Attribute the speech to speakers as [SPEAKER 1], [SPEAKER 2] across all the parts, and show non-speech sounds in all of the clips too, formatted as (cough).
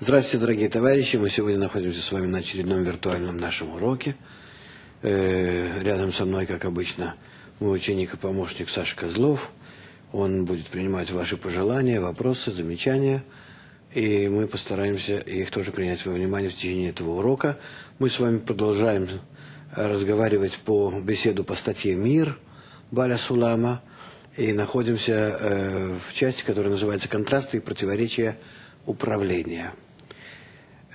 [SPEAKER 1] Здравствуйте, дорогие товарищи. Мы сегодня находимся с вами на очередном виртуальном нашем уроке. Э, рядом со мной, как обычно, мой ученик и помощник Саша Козлов. Он будет принимать ваши пожелания, вопросы, замечания. И мы постараемся их тоже принять во внимание в течение этого урока. Мы с вами продолжаем разговаривать по беседу по статье «Мир» Баля Сулама. И находимся э, в части, которая называется «Контрасты и противоречия управления».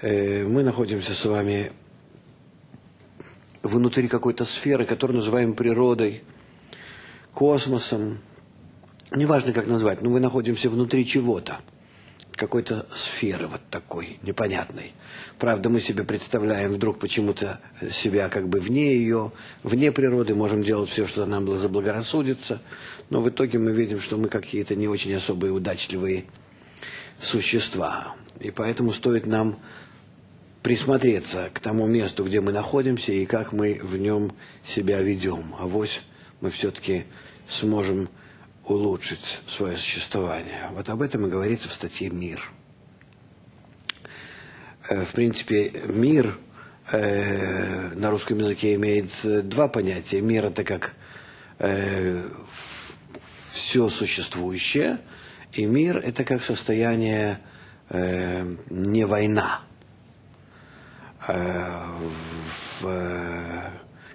[SPEAKER 1] Э, мы находимся с вами внутри какой-то сферы, которую называем природой, космосом. Неважно, как назвать, но мы находимся внутри чего-то, какой-то сферы вот такой, непонятной. Правда, мы себе представляем вдруг почему-то себя как бы вне ее, вне природы, можем делать все, что нам заблагорассудится, но в итоге мы видим, что мы какие-то не очень особые удачливые существа. И поэтому стоит нам присмотреться к тому месту, где мы находимся, и как мы в нем себя ведем. А вось мы все-таки сможем улучшить свое существование. Вот об этом и говорится в статье «Мир». Э, в принципе, мир э, на русском языке имеет э, два понятия. Мир – это как э, все существующее, и мир – это как состояние э, не война – Э, в э,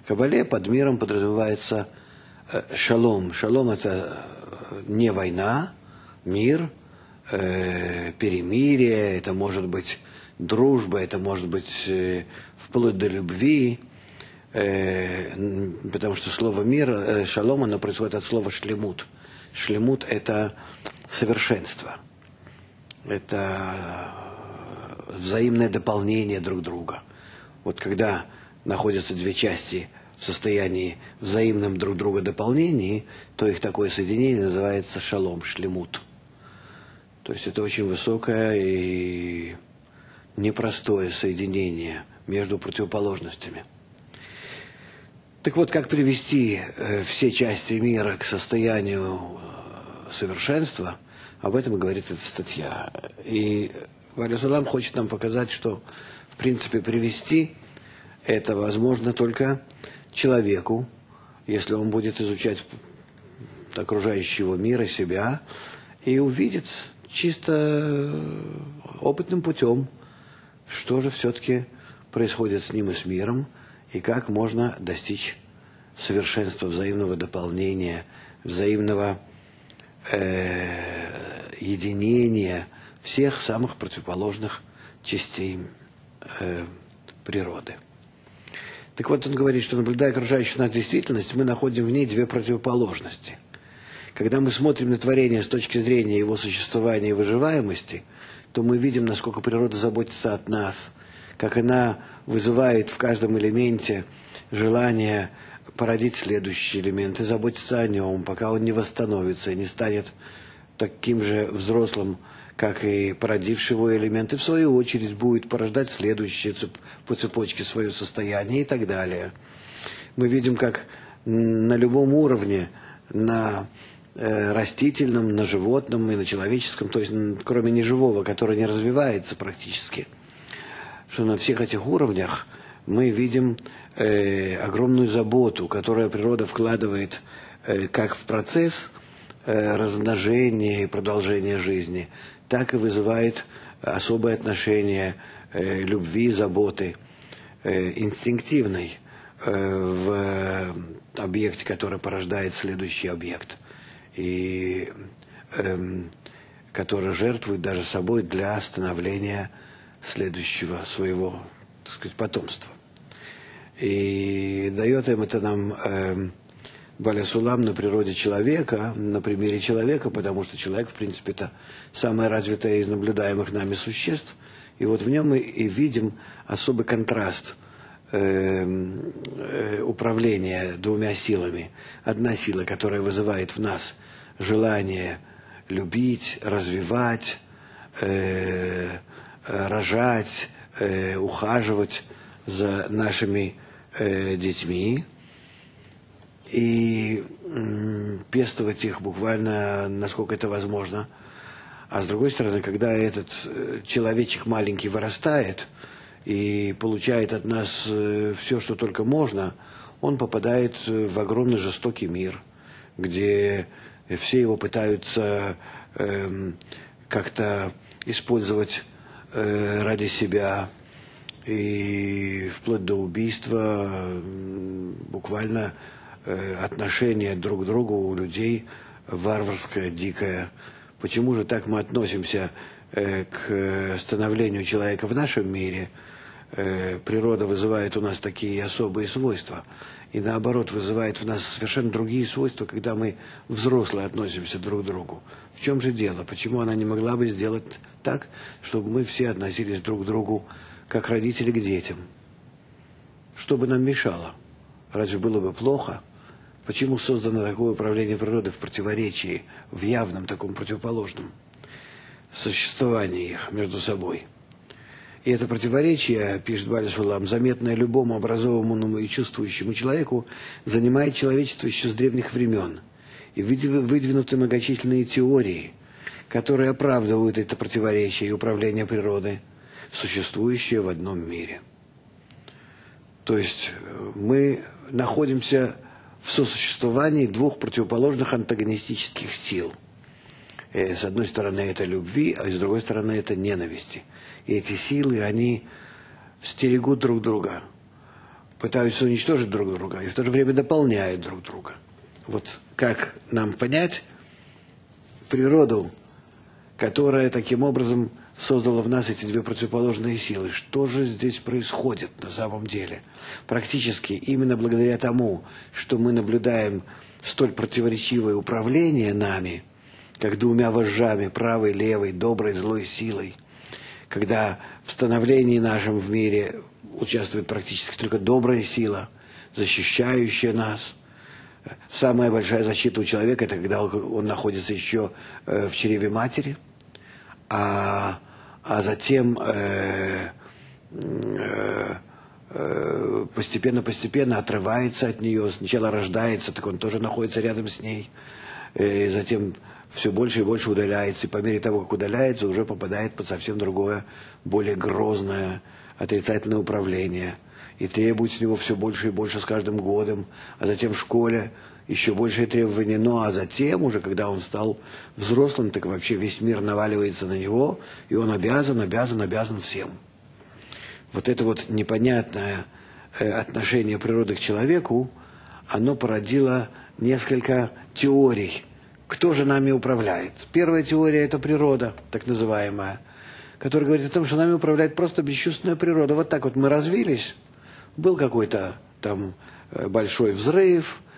[SPEAKER 1] Кабале под миром подразумевается шалом. Шалом – это не война, мир, перемирие, это может быть дружба, это может быть вплоть до любви, потому что слово мир, шалом, оно происходит от слова шлемут. Шлемут – это совершенство. Это взаимное дополнение друг друга. Вот когда находятся две части в состоянии взаимном друг друга дополнении, то их такое соединение называется шалом, шлемут. То есть это очень высокое и непростое соединение между противоположностями. Так вот, как привести э, все части мира к состоянию э, совершенства, об этом и говорит эта статья. И Валя Салам хочет нам показать, что, в принципе, привести это возможно только человеку, если он будет изучать окружающего мира, себя, и увидит чисто опытным путем, что же все-таки происходит с ним и с миром, и как можно достичь совершенства взаимного дополнения, взаимного э, единения – всех самых противоположных частей э, природы. Так вот, он говорит, что наблюдая окружающую нас действительность, мы находим в ней две противоположности. Когда мы смотрим на творение с точки зрения его существования и выживаемости, то мы видим, насколько природа заботится от нас, как она вызывает в каждом элементе желание породить следующий элемент и заботиться о нем, пока он не восстановится и не станет таким же взрослым как и породивший его элемент, и в свою очередь будет порождать следующее по цепочке свое состояние и так далее. Мы видим, как на любом уровне, на э, растительном, на животном и на человеческом, то есть кроме неживого, который не развивается практически, что на всех этих уровнях мы видим э, огромную заботу, которую природа вкладывает э, как в процесс э, размножения и продолжения жизни, так и вызывает особое отношение э, любви, заботы, э, инстинктивной э, в объекте, который порождает следующий объект, и э, который жертвует даже собой для становления следующего своего так сказать, потомства. И дает им это нам э, Балясулам на природе человека, на примере человека, потому что человек, в принципе, это самое развитое из наблюдаемых нами существ. И вот в нем мы и видим особый контраст э, управления двумя силами. Одна сила, которая вызывает в нас желание любить, развивать, э, рожать, э, ухаживать за нашими детьми и э, пестовать их буквально, насколько это возможно. А с другой стороны, когда этот э, человечек маленький вырастает и получает от нас э, все, что только можно, он попадает в огромный жестокий мир, где все его пытаются э, как-то использовать э, ради себя, и вплоть до убийства, буквально э, отношение друг к другу у людей варварское, дикое. Почему же так мы относимся э, к становлению человека в нашем мире? Э, природа вызывает у нас такие особые свойства. И наоборот, вызывает в нас совершенно другие свойства, когда мы взрослые относимся друг к другу. В чем же дело? Почему она не могла бы сделать так, чтобы мы все относились друг к другу как родители к детям. Что бы нам мешало? Разве было бы плохо? Почему создано такое управление природы в противоречии, в явном таком противоположном существовании их между собой? И это противоречие, пишет Балишулам, заметное любому образованному и чувствующему человеку, занимает человечество еще с древних времен. И выдвинуты многочисленные теории, которые оправдывают это противоречие и управление природой – существующее в одном мире. То есть э, мы находимся в сосуществовании двух противоположных антагонистических сил. И э, с одной стороны это любви, а с другой стороны это ненависти. И эти силы, они стерегут друг друга, пытаются уничтожить друг друга и в то же время дополняют друг друга. Вот как нам понять природу, которая таким образом создало в нас эти две противоположные силы. Что же здесь происходит на самом деле? Практически именно благодаря тому, что мы наблюдаем столь противоречивое управление нами, как двумя вожжами, правой, левой, доброй, злой силой, когда в становлении нашем в мире участвует практически только добрая сила, защищающая нас. Самая большая защита у человека – это когда он находится еще э, в чреве матери – а, а затем э, э, э, постепенно-постепенно отрывается от нее, сначала рождается, так он тоже находится рядом с ней, и затем все больше и больше удаляется, и по мере того, как удаляется, уже попадает под совсем другое, более грозное отрицательное управление, и требует с него все больше и больше с каждым годом, а затем в школе еще большие требования. Ну а затем, уже когда он стал взрослым, так вообще весь мир наваливается на него, и он обязан, обязан, обязан всем. Вот это вот непонятное э, отношение природы к человеку, оно породило несколько теорий. Кто же нами управляет? Первая теория – это природа, так называемая, которая говорит о том, что нами управляет просто бесчувственная природа. Вот так вот мы развились, был какой-то там э, большой взрыв –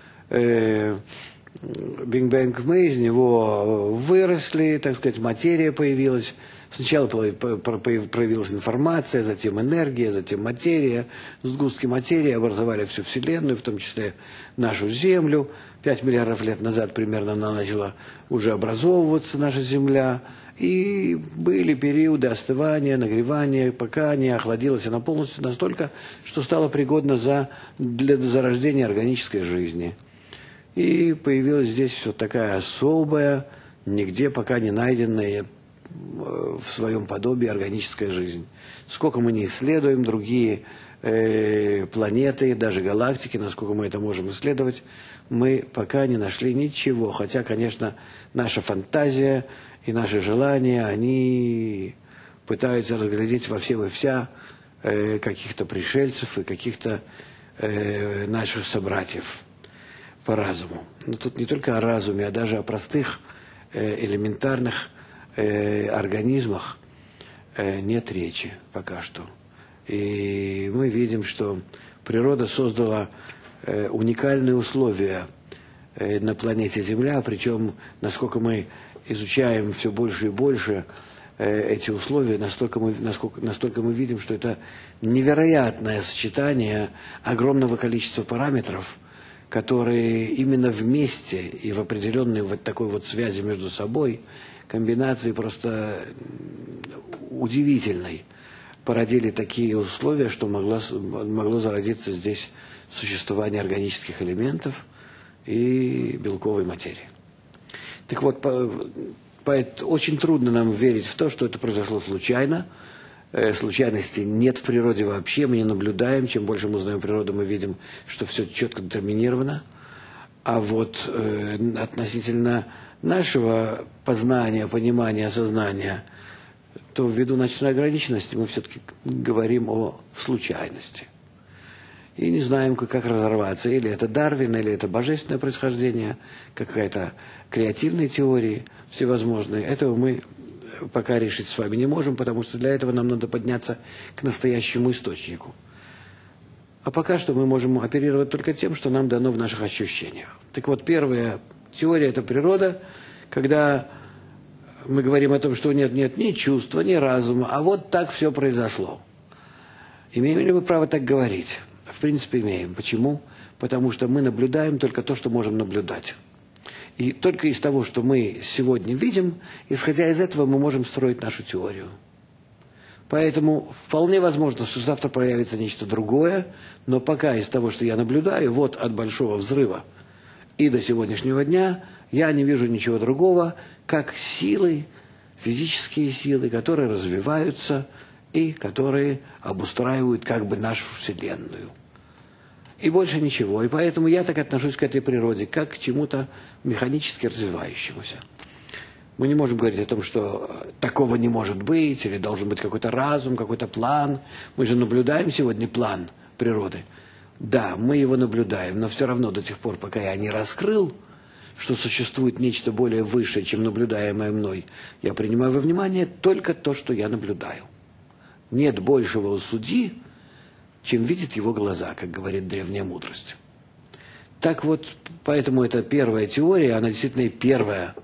[SPEAKER 1] Big Bang мы из него выросли, так сказать, материя появилась. Сначала проявилась информация, затем энергия, затем материя. Сгустки материи образовали всю Вселенную, в том числе нашу Землю. Пять миллиардов лет назад примерно она начала уже образовываться, наша Земля. И были периоды остывания, нагревания, пока не охладилась она полностью настолько, что стала пригодна за, для зарождения органической жизни. И появилась здесь вот такая особая, нигде пока не найденная э, в своем подобии органическая жизнь. Сколько мы не исследуем другие э, планеты, даже галактики, насколько мы это можем исследовать, мы пока не нашли ничего. Хотя, конечно, наша фантазия и наши желания, они пытаются разглядеть во всем и вся э, каких-то пришельцев и каких-то э, наших собратьев по разуму. Но тут не только о разуме, а даже о простых э, элементарных э, организмах э, нет речи пока что. И мы видим, что природа создала уникальные условия на планете Земля, причем, насколько мы изучаем все больше и больше, эти условия, настолько мы, насколько, настолько мы видим, что это невероятное сочетание огромного количества параметров, которые именно вместе и в определенной вот такой вот связи между собой, комбинации просто удивительной, породили такие условия, что могло, могло зародиться здесь существование органических элементов и белковой материи. Так вот, по, по, очень трудно нам верить в то, что это произошло случайно. Э, случайности нет в природе вообще, мы не наблюдаем. Чем больше мы узнаем природу, мы видим, что все четко детерминировано. А вот э, относительно нашего познания, понимания, осознания, то ввиду ночной ограниченности мы все-таки говорим о случайности. И не знаем, как, как разорваться. Или это Дарвин, или это божественное происхождение, какая-то креативная теория всевозможные. Этого мы пока решить с вами не можем, потому что для этого нам надо подняться к настоящему источнику. А пока что мы можем оперировать только тем, что нам дано в наших ощущениях. Так вот, первая теория – это природа, когда мы говорим о том, что нет, нет ни чувства, ни разума, а вот так все произошло. Имеем ли мы право так говорить? В принципе, имеем. Почему? Потому что мы наблюдаем только то, что можем наблюдать. И только из того, что мы сегодня видим, исходя из этого, мы можем строить нашу теорию. Поэтому вполне возможно, что завтра проявится нечто другое, но пока из того, что я наблюдаю, вот от большого взрыва и до сегодняшнего дня, я не вижу ничего другого, как силы, физические силы, которые развиваются и которые обустраивают как бы нашу Вселенную и больше ничего. И поэтому я так отношусь к этой природе, как к чему-то механически развивающемуся. Мы не можем говорить о том, что такого не может быть, или должен быть какой-то разум, какой-то план. Мы же наблюдаем сегодня план природы. Да, мы его наблюдаем, но все равно до тех пор, пока я не раскрыл, что существует нечто более высшее, чем наблюдаемое мной, я принимаю во внимание только то, что я наблюдаю. Нет большего судьи, чем видит его глаза, как говорит древняя мудрость. Так вот, поэтому это первая теория, она действительно первая.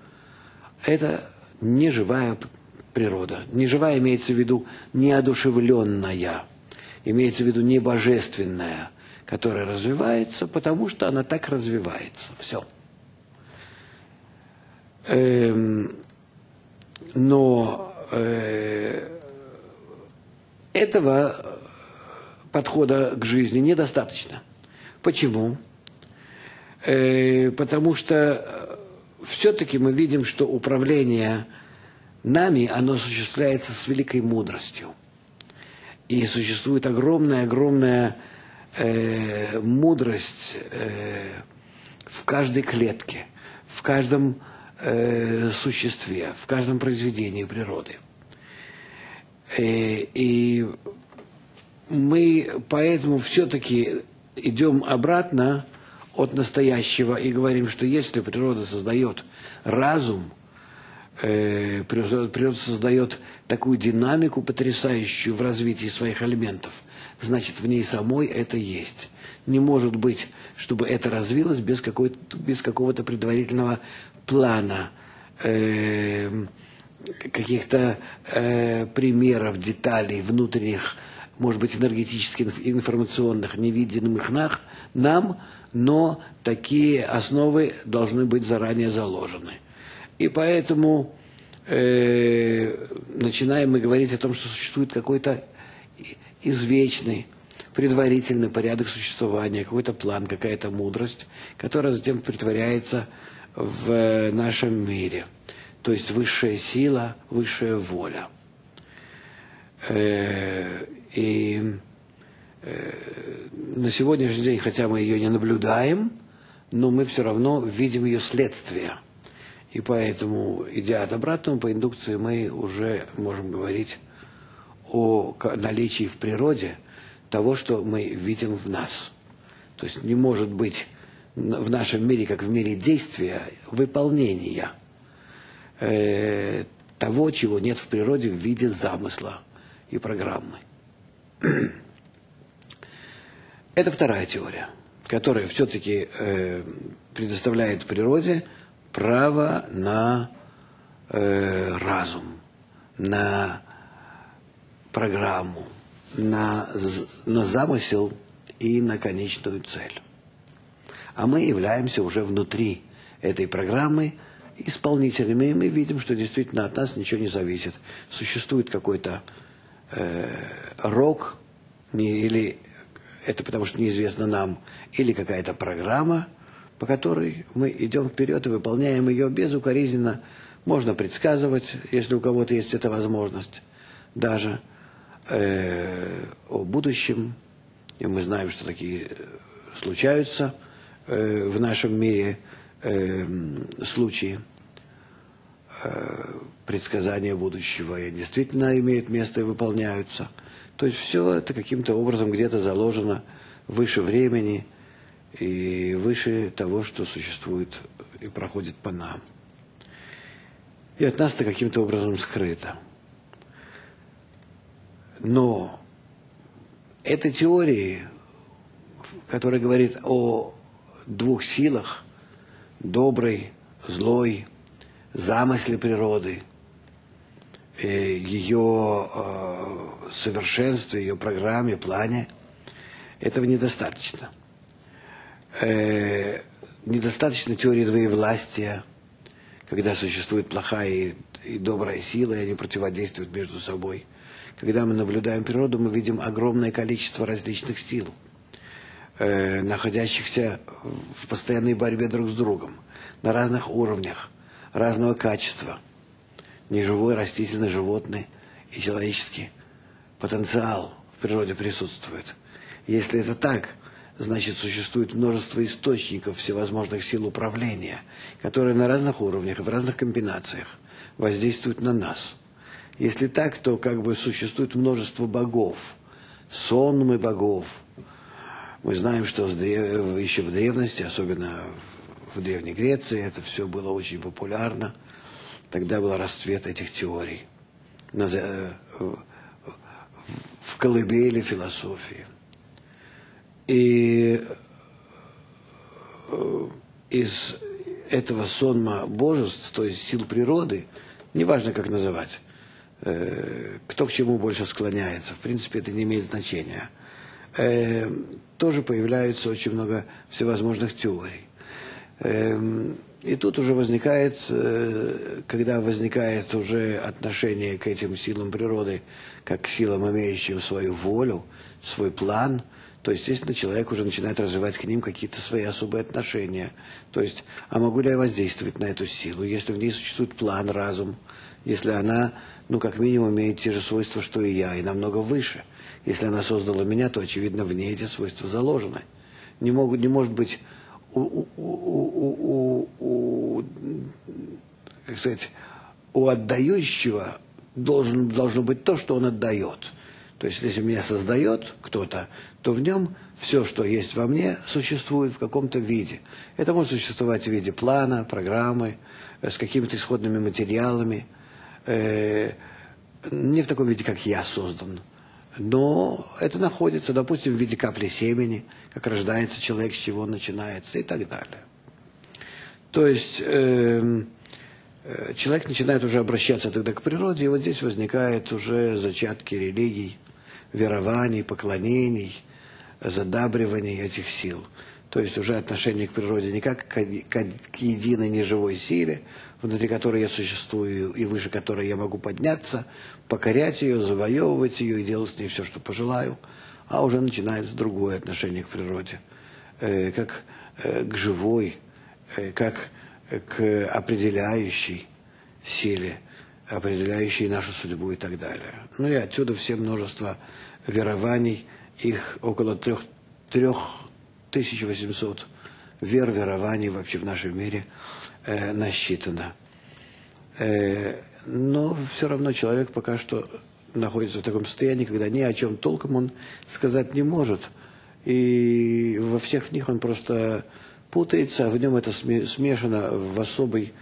[SPEAKER 1] Это неживая природа. Неживая имеется в виду неодушевленная, имеется в виду не божественная, которая развивается, потому что она так развивается. Все. Эм, но э, этого подхода к жизни недостаточно. Почему? Э, потому что все-таки мы видим, что управление нами, оно осуществляется с великой мудростью. И существует огромная-огромная э, мудрость э, в каждой клетке, в каждом э, существе, в каждом произведении природы. Э, и мы поэтому все-таки идем обратно от настоящего и говорим, что если природа создает разум, э, природа создает такую динамику потрясающую в развитии своих элементов, значит в ней самой это есть. Не может быть, чтобы это развилось без, без какого-то предварительного плана, э, каких-то э, примеров, деталей, внутренних может быть, энергетических, информационных, невидимых нам, но такие основы должны быть заранее заложены. И поэтому э, начинаем мы говорить о том, что существует какой-то извечный, предварительный порядок существования, какой-то план, какая-то мудрость, которая затем притворяется в нашем мире. То есть высшая сила, высшая воля. Э, и э, на сегодняшний день, хотя мы ее не наблюдаем, но мы все равно видим ее следствие. И поэтому, идя от обратного по индукции, мы уже можем говорить о наличии в природе того, что мы видим в нас. То есть не может быть в нашем мире, как в мире действия, выполнения э, того, чего нет в природе в виде замысла и программы. (clears throat) Это вторая теория, которая все-таки э, предоставляет природе право на э, разум, на программу, на, на замысел и на конечную цель. А мы являемся уже внутри этой программы исполнителями, и мы видим, что действительно от нас ничего не зависит. Существует какой-то э, рок, не, или это потому что неизвестно нам, или какая-то программа, по которой мы идем вперед и выполняем ее безукоризненно. Можно предсказывать, если у кого-то есть эта возможность, даже э, о будущем. И мы знаем, что такие э, случаются э, в нашем мире э, случаи предсказания будущего. И действительно имеют место и выполняются – то есть все это каким-то образом где-то заложено выше времени и выше того, что существует и проходит по нам. И от нас это каким-то образом скрыто. Но этой теории, которая говорит о двух силах, доброй, злой, замысле природы – ее э, совершенстве, ее программе, плане, этого недостаточно. Э, недостаточно теории двоевластия, когда существует плохая и, и добрая сила, и они противодействуют между собой. Когда мы наблюдаем природу, мы видим огромное количество различных сил, э, находящихся в постоянной борьбе друг с другом, на разных уровнях, разного качества – неживой, растительный, животный и человеческий потенциал в природе присутствует. Если это так, значит существует множество источников всевозможных сил управления, которые на разных уровнях, в разных комбинациях воздействуют на нас. Если так, то как бы существует множество богов, сонмы богов. Мы знаем, что еще в древности, особенно в Древней Греции, это все было очень популярно – Тогда был расцвет этих теорий э, в колыбели философии. И э, из этого сонма божеств, то есть сил природы, неважно как называть, э, кто к чему больше склоняется, в принципе, это не имеет значения, тоже появляется очень много всевозможных теорий. Эм, и тут уже возникает, э, когда возникает уже отношение к этим силам природы, как к силам, имеющим свою волю, свой план, то, естественно, человек уже начинает развивать к ним какие-то свои особые отношения. То есть, а могу ли я воздействовать на эту силу, если в ней существует план, разум, если она, ну, как минимум, имеет те же свойства, что и я, и намного выше. Если она создала меня, то, очевидно, в ней эти свойства заложены. Не, могут, не может быть у, у, у, как сказать, у отдающего должен, должно быть то, что он отдает. То есть, если меня создает кто-то, то в нем все, что есть во мне, существует в каком-то виде. Это может существовать в виде плана, программы, с какими-то исходными материалами, э, не в таком виде, как я создан, но это находится, допустим, в виде капли семени, как рождается человек, с чего начинается и так далее. То есть э, э, человек начинает уже обращаться тогда к природе, и вот здесь возникают уже зачатки религий, верований, поклонений, задабриваний этих сил. То есть уже отношение к природе не как к единой неживой силе, внутри которой я существую и выше которой я могу подняться, покорять ее, завоевывать ее и делать с ней все, что пожелаю, а уже начинается другое отношение к природе, э, как э, к живой, э, как к определяющей силе, определяющей нашу судьбу и так далее. Ну и отсюда все множество верований, их около трех, трех 1800 вер, верований вообще в нашем мире э, насчитано. Э, но все равно человек пока что находится в таком состоянии, когда ни о чем толком он сказать не может. И во всех них он просто путается, а в нем это смешано в особой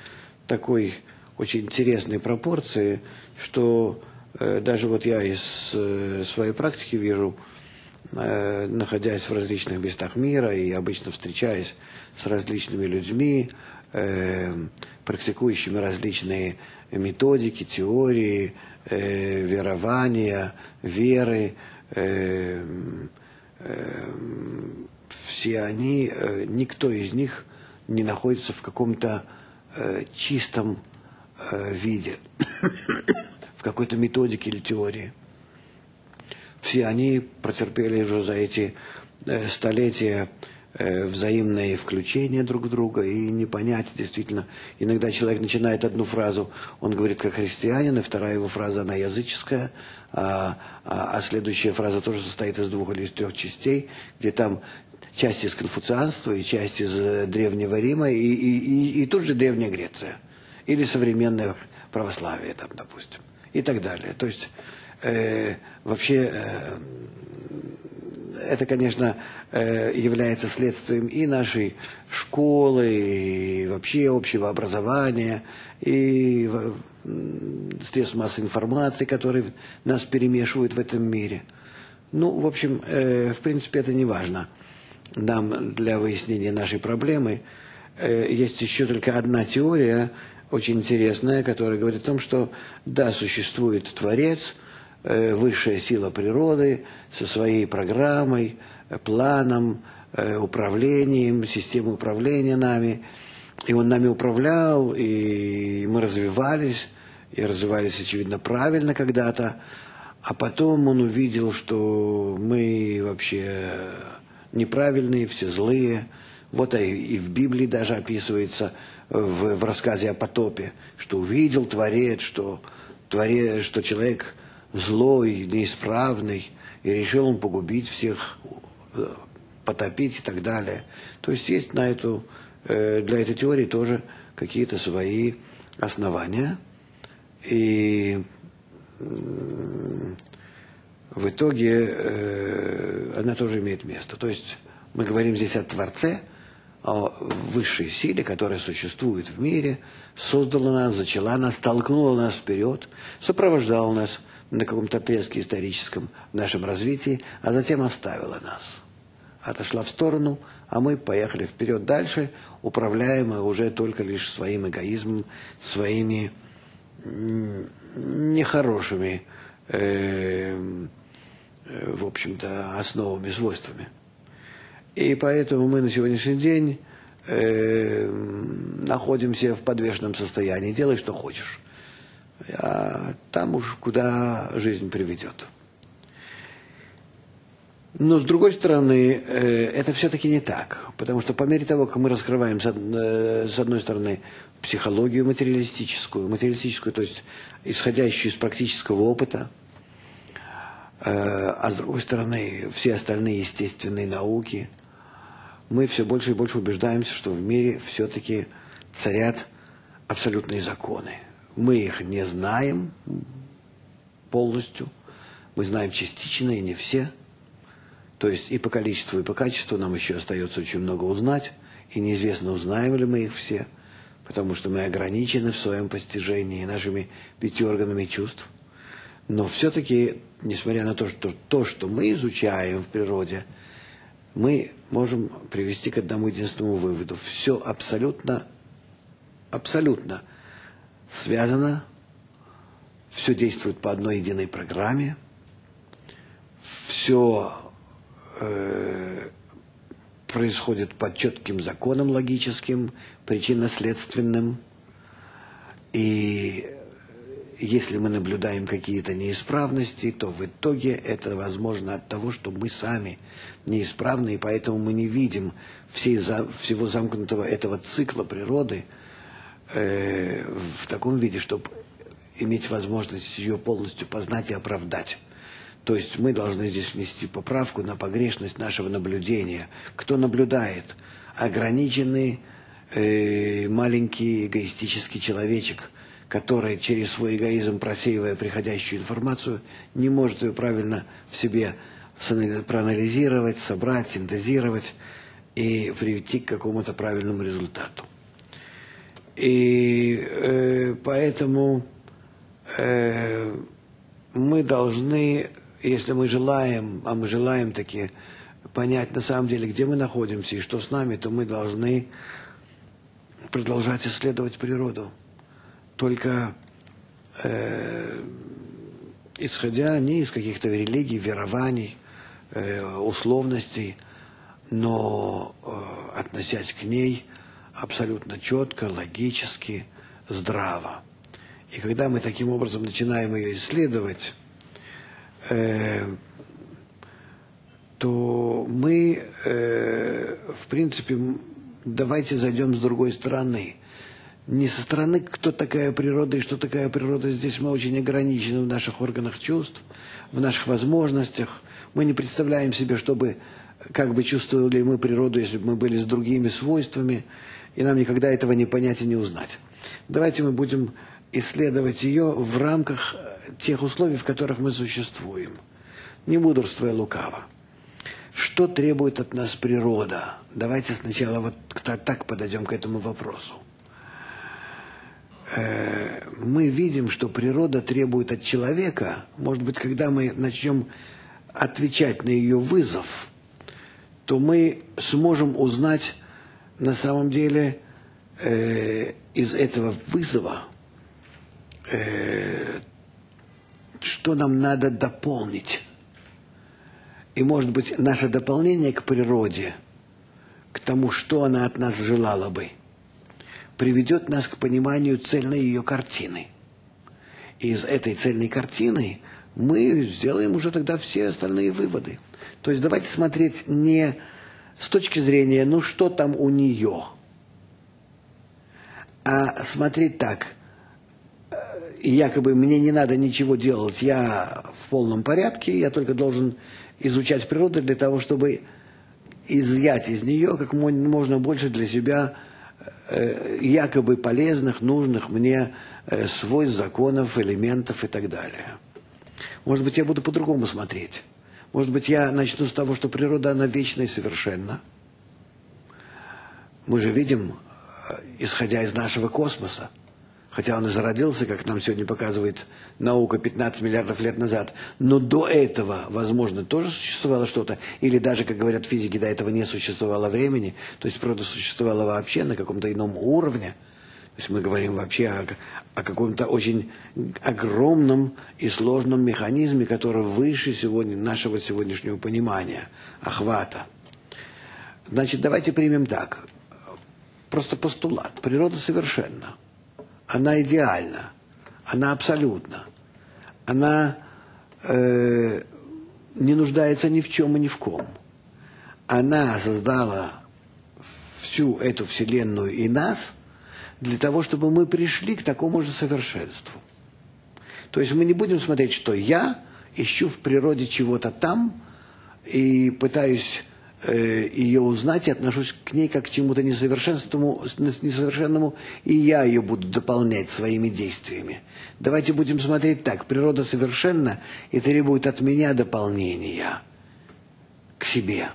[SPEAKER 1] такой очень интересной пропорции, что э, даже вот я из э, своей практики вижу, э, находясь в различных местах мира и обычно встречаясь с различными людьми, э, практикующими различные методики, теории, э, верования, веры. Э, все они, никто из них не находится в каком-то чистом виде, (coughs) в какой-то методике или теории. Все они протерпели уже за эти столетия взаимное включение друг друга и не понять действительно. Иногда человек начинает одну фразу, он говорит как христианин, и вторая его фраза, она языческая, а, а, а следующая фраза тоже состоит из двух или из трех частей, где там часть из конфуцианства и часть из э, Древнего Рима, и, и, и, и тут же Древняя Греция. Или современное православие, там, допустим, и так далее. То есть э, вообще э, это, конечно, э, является следствием и нашей школы, и вообще общего образования, и средств массовой информации, которые нас перемешивают в этом мире. Ну, в общем, э, в принципе, это не важно нам для выяснения нашей проблемы. Э, есть еще только одна теория, очень интересная, которая говорит о том, что да, существует Творец, э, высшая сила природы со своей программой, планом, э, управлением, системой управления нами. И он нами управлял, и мы развивались, и развивались, очевидно, правильно когда-то. А потом он увидел, что мы вообще неправильные, все злые. Вот и в Библии даже описывается в, в рассказе о потопе, что увидел Творец, что, творец, что человек злой, неисправный, и решил он погубить всех, э, потопить и так далее. То есть есть на эту, э, для этой теории тоже какие-то свои основания. И в итоге э, она тоже имеет место. То есть мы говорим здесь о Творце, о высшей силе, которая существует в мире, создала нас, зачала нас, толкнула нас вперед, сопровождала нас на каком-то отрезке историческом в нашем развитии, а затем оставила нас. Отошла в сторону, а мы поехали вперед дальше, управляемые уже только лишь своим эгоизмом, своими нехорошими э, в общем-то, основами, свойствами. И поэтому мы на сегодняшний день э, находимся в подвешенном состоянии. Делай, что хочешь. А там уж куда жизнь приведет. Но с другой стороны, э, это все-таки не так. Потому что по мере того, как мы раскрываем, с, э, с одной стороны, психологию материалистическую, материалистическую, то есть исходящую из практического опыта, Э, а с другой стороны, все остальные естественные науки, мы все больше и больше убеждаемся, что в мире все-таки царят абсолютные законы. Мы их не знаем полностью, мы знаем частично и не все. То есть и по количеству, и по качеству нам еще остается очень много узнать, и неизвестно, узнаем ли мы их все, потому что мы ограничены в своем постижении нашими пяти органами чувств. Но все-таки несмотря на то, что то, что мы изучаем в природе, мы можем привести к одному единственному выводу. Все абсолютно, абсолютно связано, все действует по одной единой программе, все э, происходит по четким законам логическим, причинно-следственным, и если мы наблюдаем какие-то неисправности, то в итоге это возможно от того, что мы сами неисправны, и поэтому мы не видим всей, всего замкнутого этого цикла природы э, в таком виде, чтобы иметь возможность ее полностью познать и оправдать. То есть мы должны здесь внести поправку на погрешность нашего наблюдения. Кто наблюдает? Ограниченный э, маленький эгоистический человечек – который через свой эгоизм, просеивая приходящую информацию, не может ее правильно в себе проанализировать, собрать, синтезировать и привести к какому-то правильному результату. И э, поэтому э, мы должны, если мы желаем, а мы желаем таки понять на самом деле, где мы находимся и что с нами, то мы должны продолжать исследовать природу. Только э, исходя не из каких-то религий, верований, э, условностей, но э, относясь к ней абсолютно четко, логически, здраво. И когда мы таким образом начинаем ее исследовать, э, то мы, э, в принципе, давайте зайдем с другой стороны. Не со стороны, кто такая природа и что такая природа. Здесь мы очень ограничены в наших органах чувств, в наших возможностях. Мы не представляем себе, чтобы, как бы чувствовали мы природу, если бы мы были с другими свойствами, и нам никогда этого не понять и не узнать. Давайте мы будем исследовать ее в рамках тех условий, в которых мы существуем. Не мудрствуя лукаво. Что требует от нас природа? Давайте сначала вот так подойдем к этому вопросу. Э, мы видим, что природа требует от человека, может быть, когда мы начнем отвечать на ее вызов, то мы сможем узнать на самом деле э, из этого вызова, э, что нам надо дополнить. И, может быть, наше дополнение к природе, к тому, что она от нас желала бы, приведет нас к пониманию цельной ее картины. И из этой цельной картины мы сделаем уже тогда все остальные выводы. То есть давайте смотреть не с точки зрения, ну что там у нее, а смотреть так, и якобы мне не надо ничего делать, я в полном порядке, я только должен изучать природу для того, чтобы изъять из нее как можно больше для себя э, якобы полезных, нужных мне э, свойств, законов, элементов и так далее. Может быть, я буду по-другому смотреть. Может быть, я начну с того, что природа, она вечна и совершенна. Мы же видим, э, исходя из нашего космоса, хотя он и зародился, как нам сегодня показывает наука, 15 миллиардов лет назад, но до этого, возможно, тоже существовало что-то, или даже, как говорят физики, до этого не существовало времени, то есть природа существовала вообще на каком-то ином уровне, то есть мы говорим вообще о, о каком-то очень огромном и сложном механизме, который выше сегодня, нашего сегодняшнего понимания, охвата. Значит, давайте примем так. Просто постулат. Природа совершенна она идеальна, она абсолютна, она э, не нуждается ни в чем и ни в ком. Она создала всю эту вселенную и нас для того, чтобы мы пришли к такому же совершенству. То есть мы не будем смотреть, что я ищу в природе чего-то там и пытаюсь ее узнать и отношусь к ней как к чему-то несовершенному, несовершенному, и я ее буду дополнять своими действиями. Давайте будем смотреть так. Природа совершенна и требует от меня дополнения к себе.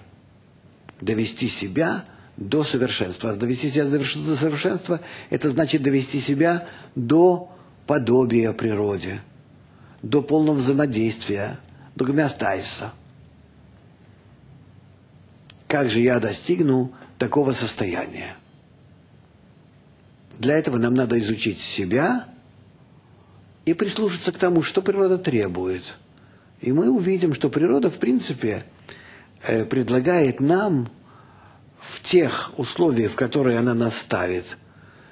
[SPEAKER 1] Довести себя до совершенства. А довести себя до совершенства – это значит довести себя до подобия природе, до полного взаимодействия, до гомеостазиса – как же я достигну такого состояния? Для этого нам надо изучить себя и прислушаться к тому, что природа требует. И мы увидим, что природа, в принципе, э, предлагает нам в тех условиях, в которые она нас ставит,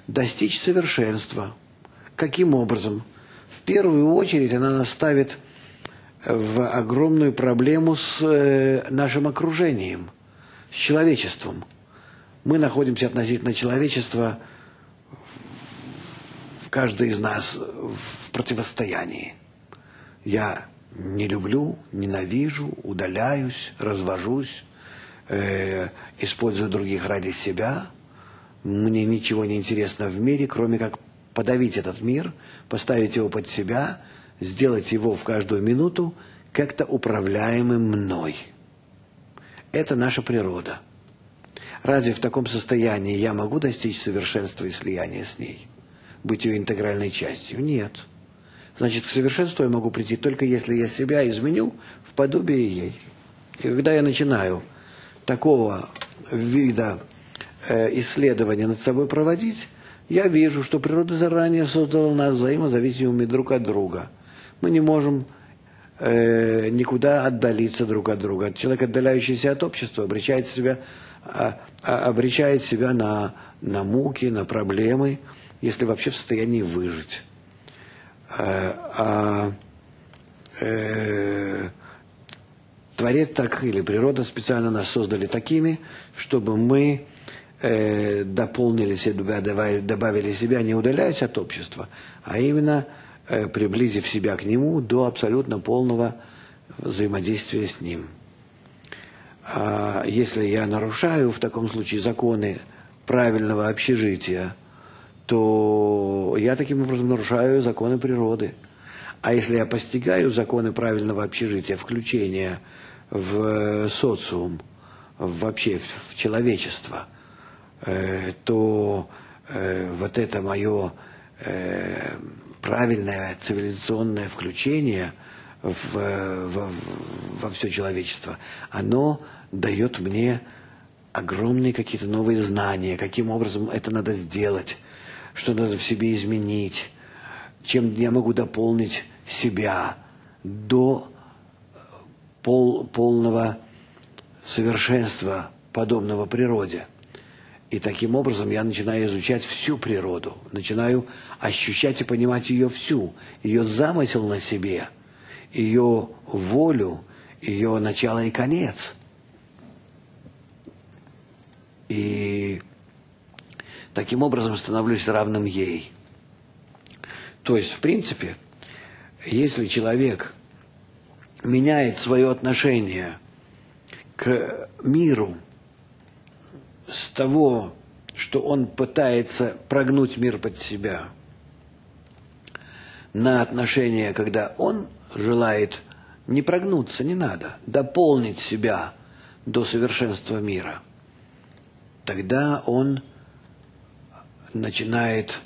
[SPEAKER 1] достичь совершенства. Каким образом? В первую очередь она нас ставит в огромную проблему с э, нашим окружением – с человечеством. Мы находимся относительно человечества, в каждый из нас в противостоянии. Я не люблю, ненавижу, удаляюсь, развожусь, э, использую других ради себя. Мне ничего не интересно в мире, кроме как подавить этот мир, поставить его под себя, сделать его в каждую минуту как-то управляемым мной – это наша природа. Разве в таком состоянии я могу достичь совершенства и слияния с ней? Быть ее интегральной частью? Нет. Значит, к совершенству я могу прийти только если я себя изменю в подобие ей. И когда я начинаю такого вида э, исследования над собой проводить, я вижу, что природа заранее создала нас взаимозависимыми друг от друга. Мы не можем э, никуда отдалиться друг от друга. Человек, отдаляющийся от общества, обречает себя, а, а, обречает себя на, на муки, на проблемы, если вообще в состоянии выжить. Э, а э, Творец так или природа специально нас создали такими, чтобы мы э, дополнили себя, добавили себя, не удаляясь от общества, а именно приблизив себя к нему до абсолютно полного взаимодействия с ним. А если я нарушаю в таком случае законы правильного общежития, то я таким образом нарушаю законы природы. А если я постигаю законы правильного общежития, включения в социум, вообще в человечество – Э, то э, вот это мое э, правильное цивилизационное включение в, в, во все человечество, оно дает мне огромные какие-то новые знания, каким образом это надо сделать, что надо в себе изменить, чем я могу дополнить себя до пол, полного совершенства, подобного природе. И таким образом я начинаю изучать всю природу, начинаю ощущать и понимать ее всю, ее замысел на себе, ее волю, ее начало и конец. И таким образом становлюсь равным ей. То есть, в принципе, если человек меняет свое отношение к миру, с того, что он пытается прогнуть мир под себя, на отношение, когда он желает не прогнуться, не надо, дополнить себя до совершенства мира, тогда он начинает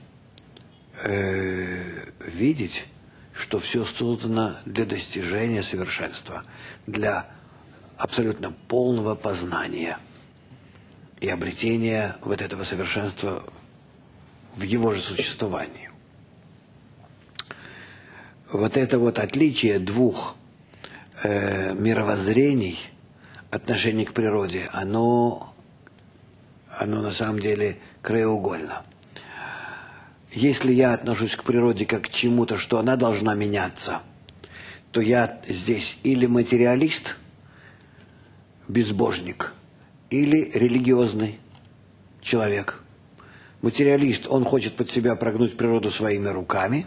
[SPEAKER 1] э, видеть, что все создано для достижения совершенства, для абсолютно полного познания – и обретение вот этого совершенства в его же существовании. Вот это вот отличие двух э, мировоззрений, отношений к природе, оно, оно на самом деле краеугольно. Если я отношусь к природе как к чему-то, что она должна меняться, то я здесь или материалист, безбожник – или религиозный человек. Материалист, он хочет под себя прогнуть природу своими руками,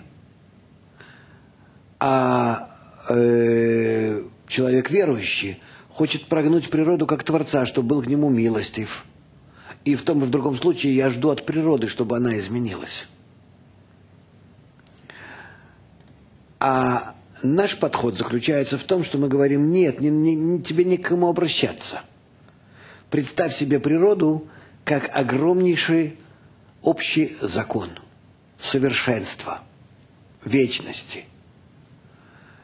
[SPEAKER 1] а э, человек верующий хочет прогнуть природу как Творца, чтобы был к нему милостив. И в том и в другом случае я жду от природы, чтобы она изменилась. А наш подход заключается в том, что мы говорим, нет, не, не, тебе не к кому обращаться – Представь себе природу как огромнейший общий закон совершенства, вечности,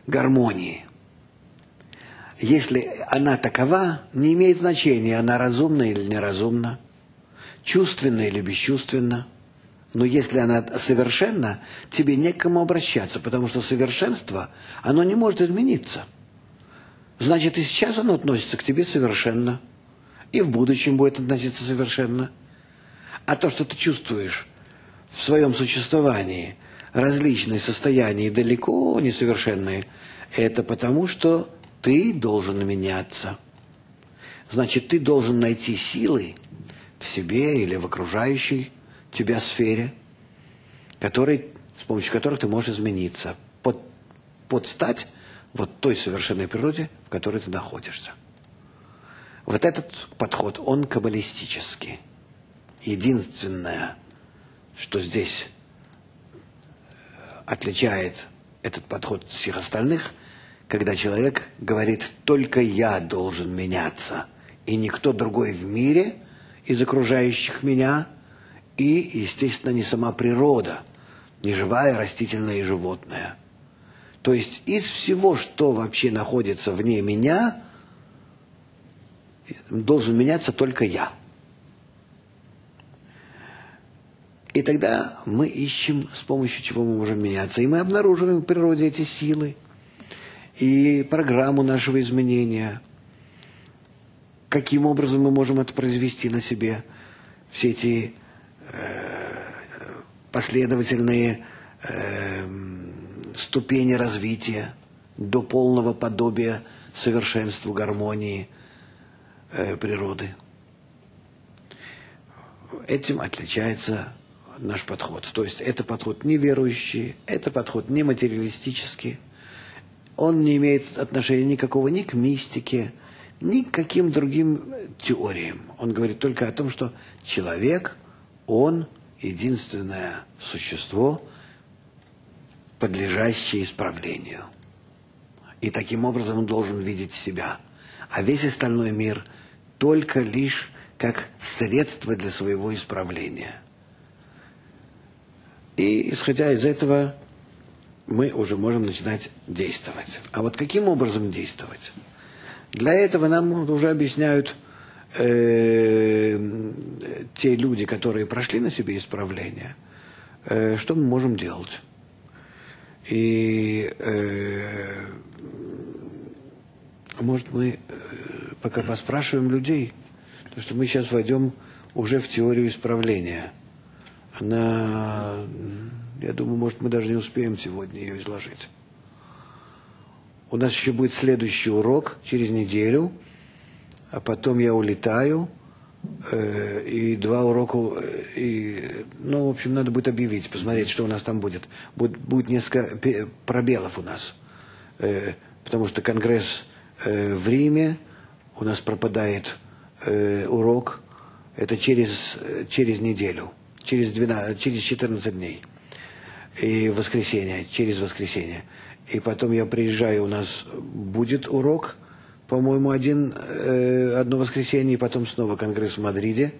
[SPEAKER 1] гармонии. Если она такова, не имеет значения, она разумна или неразумна, чувственна или бесчувственна. Но если она совершенна, тебе не к кому обращаться, потому что совершенство, оно не может измениться. Значит, и сейчас оно относится к тебе совершенно – и в будущем будет относиться совершенно. А то, что ты чувствуешь в своем существовании различные состояния далеко несовершенные, это потому, что ты должен меняться. Значит, ты должен найти силы в себе или в окружающей тебя сфере, которые, с помощью которых ты можешь измениться, под, подстать вот той совершенной природе, в которой ты находишься. Вот этот подход, он каббалистический. Единственное, что здесь отличает этот подход от всех остальных, когда человек говорит, только я должен меняться, и никто другой в мире из окружающих меня, и, естественно, не сама природа, не живая, растительная и животная. То есть из всего, что вообще находится вне меня – должен меняться только я. И тогда мы ищем, с помощью чего мы можем меняться. И мы обнаруживаем в природе эти силы и программу нашего изменения. Каким образом мы можем это произвести на себе? Все эти э, последовательные э, ступени развития до полного подобия совершенству гармонии природы. Этим отличается наш подход. То есть это подход неверующий, это подход не материалистический. Он не имеет отношения никакого ни к мистике, ни к каким другим теориям. Он говорит только о том, что человек, он единственное существо, подлежащее исправлению. И таким образом он должен видеть себя. А весь остальной мир только лишь как средство для своего исправления. И исходя из этого мы уже можем начинать действовать. А вот каким образом действовать? Для этого нам уже объясняют э, те люди, которые прошли на себе исправление, э, что мы можем делать. И э, может мы э, пока поспрашиваем людей, потому что мы сейчас войдем уже в теорию исправления. Она, я думаю, может мы даже не успеем сегодня ее изложить. У нас еще будет следующий урок через неделю, а потом я улетаю, э, и два урока, э, и, ну, в общем, надо будет объявить, посмотреть, что у нас там будет. Будет, будет несколько пробелов у нас, э, потому что конгресс в Риме, у нас пропадает э, урок, это через, через неделю, через, 12, через 14 дней, и воскресенье, через воскресенье. И потом я приезжаю, у нас будет урок, по-моему, один, э, одно воскресенье, и потом снова конгресс в Мадриде,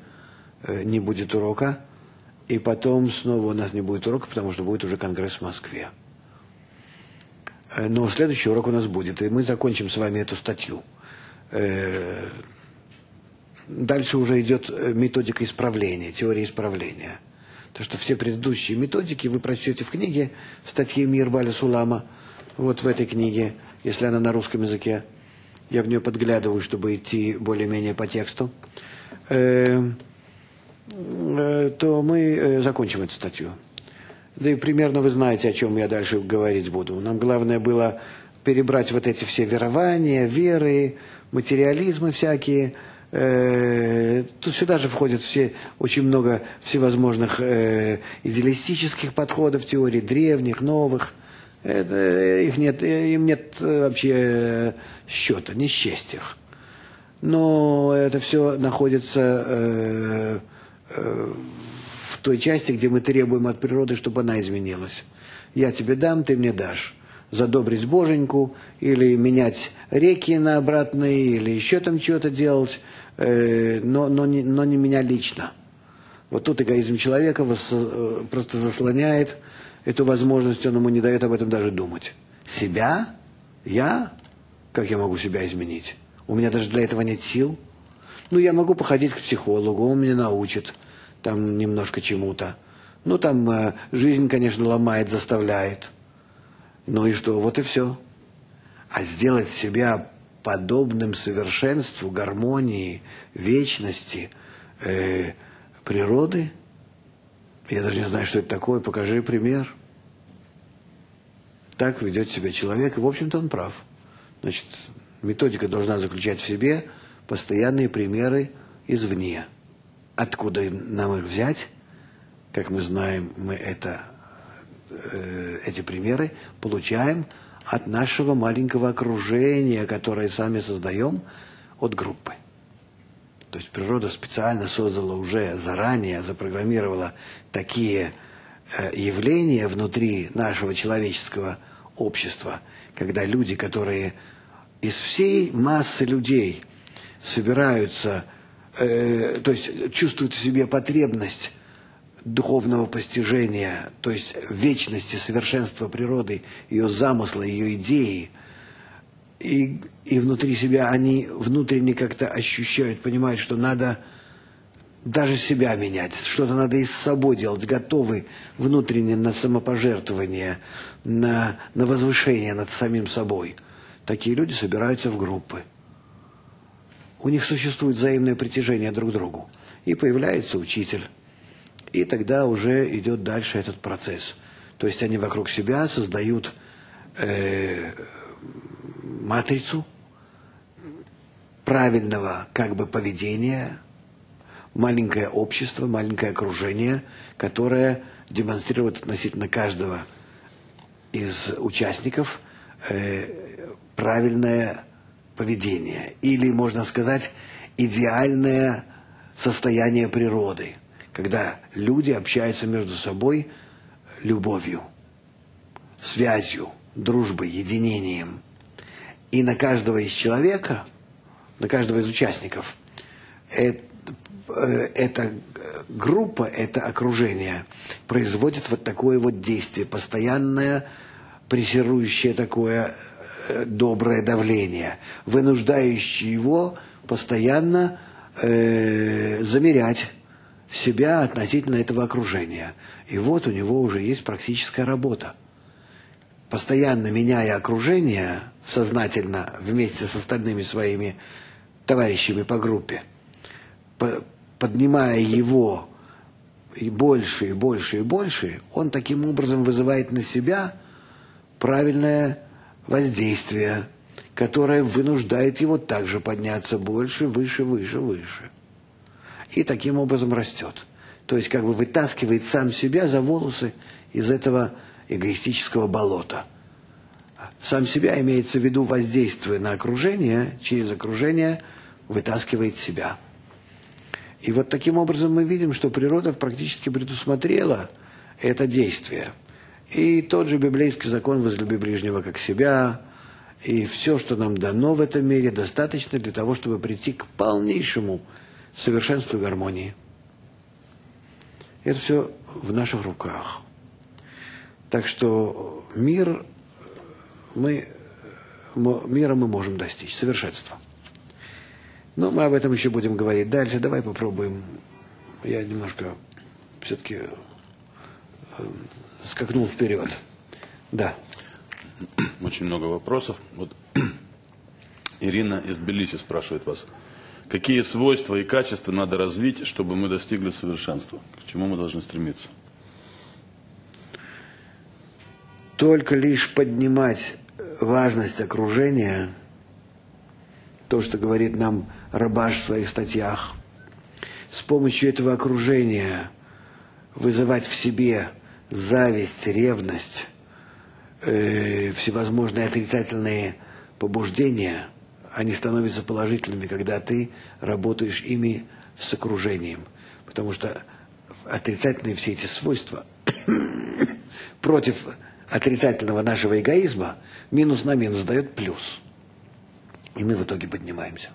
[SPEAKER 1] э, не будет урока, и потом снова у нас не будет урока, потому что будет уже конгресс в Москве. Э, но следующий урок у нас будет, и мы закончим с вами эту статью. Э, дальше уже идет э, методика исправления, теория исправления. То, что все предыдущие методики вы прочтете в книге, в статье Мирбаля Сулама, вот в этой книге, если она на русском языке. Я в нее подглядываю, чтобы идти более-менее по тексту. То мы закончим эту статью. Да и примерно вы знаете, о чем я дальше говорить буду. Нам главное было перебрать вот эти все верования, веры, материализмы всякие. Э, тут сюда же входят все, очень много всевозможных э, идеалистических подходов, теорий древних, новых. Это, их нет, им нет вообще счета, не их. Но это все находится э, э, той части, где мы требуем от природы, чтобы она изменилась. Я тебе дам, ты мне дашь. Задобрить боженьку, или менять реки на обратные, или еще там что-то делать, э, но, но, не, но не меня лично. Вот тут эгоизм человека вас, э, просто заслоняет эту возможность, он ему не дает об этом даже думать. Себя? Я? Как я могу себя изменить? У меня даже для этого нет сил. Ну, я могу походить к психологу, он меня научит там немножко чему-то. Ну, там э, жизнь, конечно, ломает, заставляет. Ну и что? Вот и все. А сделать себя подобным совершенству, гармонии, вечности, э, природы, я даже не знаю, что это такое, покажи пример. Так ведет себя человек, и, в общем-то, он прав. Значит, методика должна заключать в себе постоянные примеры извне. Откуда нам их взять? Как мы знаем, мы это, э, эти примеры получаем от нашего маленького окружения, которое сами создаем от группы. То есть природа специально создала уже заранее, запрограммировала такие э, явления внутри нашего человеческого общества, когда люди, которые из всей массы людей собираются э, то есть чувствует в себе потребность духовного постижения, то есть вечности, совершенства природы, ее замысла, ее идеи. И, и внутри себя они внутренне как-то ощущают, понимают, что надо даже себя менять, что-то надо и с собой делать, готовы внутренне на самопожертвование, на, на возвышение над самим собой. Такие люди собираются в группы. У них существует взаимное притяжение друг к другу. И появляется учитель. И тогда уже идет дальше этот процесс. То есть они вокруг себя создают э, матрицу правильного как бы поведения, маленькое общество, маленькое окружение, которое демонстрирует относительно каждого из участников э, правильное поведение. Или, можно сказать, идеальное состояние природы, когда люди общаются между собой любовью, связью, дружбой, единением. И на каждого из человека, на каждого из участников, Э, эта группа, это окружение производит вот такое вот действие, постоянное прессирующее такое э, доброе давление, вынуждающее его постоянно э, замерять себя относительно этого окружения. И вот у него уже есть практическая работа. Постоянно меняя окружение, сознательно вместе с остальными своими товарищами по группе, поднимая его и больше, и больше, и больше, он таким образом вызывает на себя правильное воздействие, которое вынуждает его также подняться больше, выше, выше, выше. И таким образом растет. То есть как бы вытаскивает сам себя за волосы из этого эгоистического болота. Сам себя имеется в виду воздействие на окружение, через окружение вытаскивает себя. И вот таким образом мы видим, что природа практически предусмотрела это действие. И тот же библейский закон «возлюби ближнего как себя», и все, что нам дано в этом мире, достаточно для того, чтобы прийти к полнейшему совершенству гармонии. Это все в наших руках. Так что мир мы, мира мы можем достичь, совершенства. Но мы об этом еще будем говорить дальше. Давай попробуем. Я немножко все-таки э, скакнул вперед. Да. (clears throat)
[SPEAKER 2] Очень много вопросов. Вот (clears throat) Ирина из Тбилиси спрашивает вас. Какие свойства и качества надо развить, чтобы мы достигли совершенства? К чему мы должны стремиться?
[SPEAKER 1] Только лишь поднимать важность окружения, то, что говорит нам Рабаш в своих статьях. С помощью этого окружения вызывать в себе зависть, ревность, э, всевозможные отрицательные побуждения, они становятся положительными, когда ты работаешь ими с окружением. Потому что отрицательные все эти свойства (coughs) против отрицательного нашего эгоизма минус на минус дает плюс. И мы в итоге поднимаемся.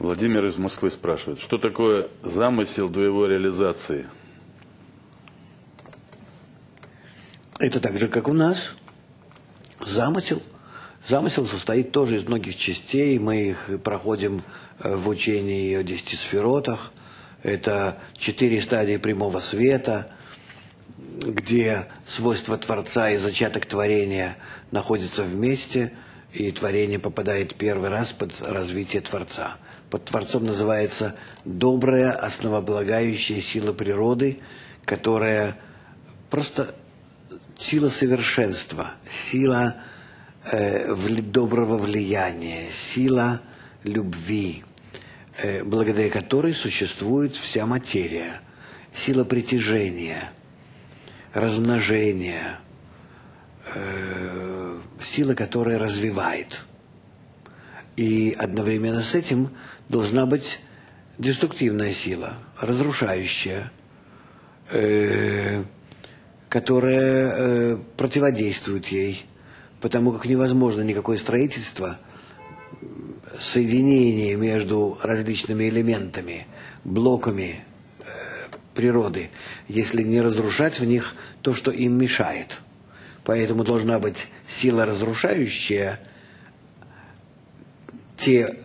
[SPEAKER 2] Владимир из Москвы спрашивает, что такое замысел до его реализации?
[SPEAKER 1] Это так же, как у нас. Замысел. Замысел состоит тоже из многих частей. Мы их проходим э, в учении о десяти сферотах. Это четыре стадии прямого света, где свойства Творца и зачаток творения находятся вместе, и творение попадает первый раз под развитие Творца под Творцом называется добрая, основополагающая сила природы, которая просто сила совершенства, сила э, доброго влияния, сила любви, э, благодаря которой существует вся материя, сила притяжения, размножения, э, сила, которая развивает. И одновременно с этим – должна быть деструктивная сила, разрушающая, э, которая э, противодействует ей, потому как невозможно никакое строительство, соединение между различными элементами, блоками э, природы, если не разрушать в них то, что им мешает. Поэтому должна быть сила разрушающая те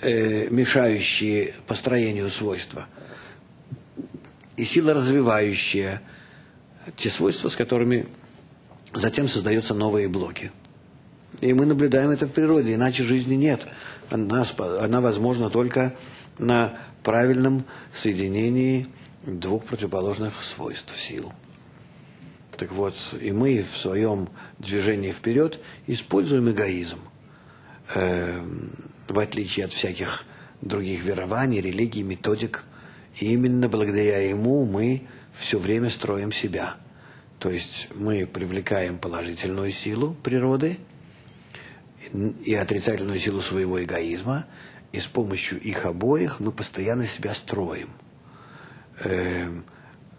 [SPEAKER 1] э, мешающие построению свойства, и сила развивающая те свойства, с которыми затем создаются новые блоки. И мы наблюдаем это в природе, иначе жизни нет. Она, она возможна только на правильном соединении двух противоположных свойств сил. Так вот, и мы в своем движении вперед используем эгоизм, э, в отличие от всяких других верований, религий, методик. И именно благодаря ему мы все время строим себя. То есть мы привлекаем положительную силу природы и отрицательную силу своего эгоизма, и с помощью их обоих мы постоянно себя строим, э,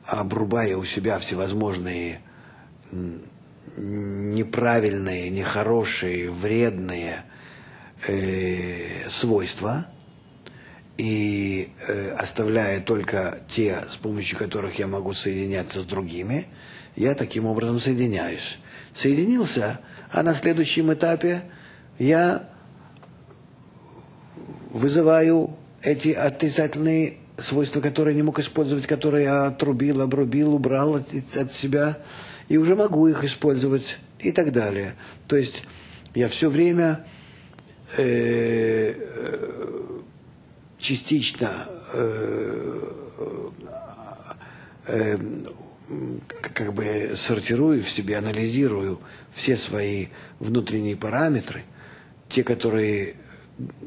[SPEAKER 1] обрубая у себя всевозможные неправильные, нехорошие, вредные э, свойства и э, оставляя только те, с помощью которых я могу соединяться с другими, я таким образом соединяюсь. Соединился, а на следующем этапе я вызываю эти отрицательные свойства, которые не мог использовать, которые я отрубил, обрубил, убрал от, от себя, и уже могу их использовать и так далее. То есть я все время э, частично э, э, как бы сортирую в себе, анализирую все свои внутренние параметры, те, которые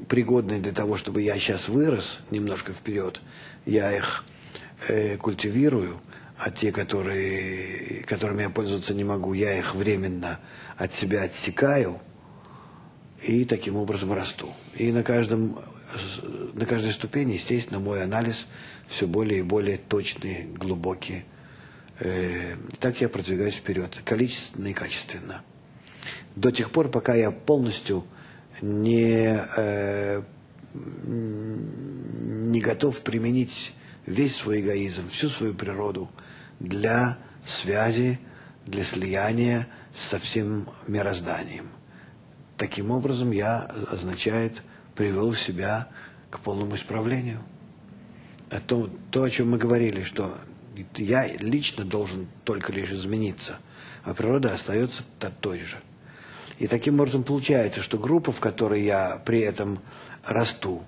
[SPEAKER 1] пригодны для того, чтобы я сейчас вырос немножко вперед, я их э, культивирую, а те, которые, которыми я пользоваться не могу, я их временно от себя отсекаю и таким образом расту. И на, каждом, на каждой ступени, естественно, мой анализ все более и более точный, глубокий. Э, так я продвигаюсь вперед, количественно и качественно. До тех пор, пока я полностью не, э, не готов применить весь свой эгоизм, всю свою природу для связи, для слияния со всем мирозданием. Таким образом, я, означает, привел себя к полному исправлению. А то, то, о чем мы говорили, что я лично должен только лишь измениться, а природа остается той же. И таким образом получается, что группа, в которой я при этом расту,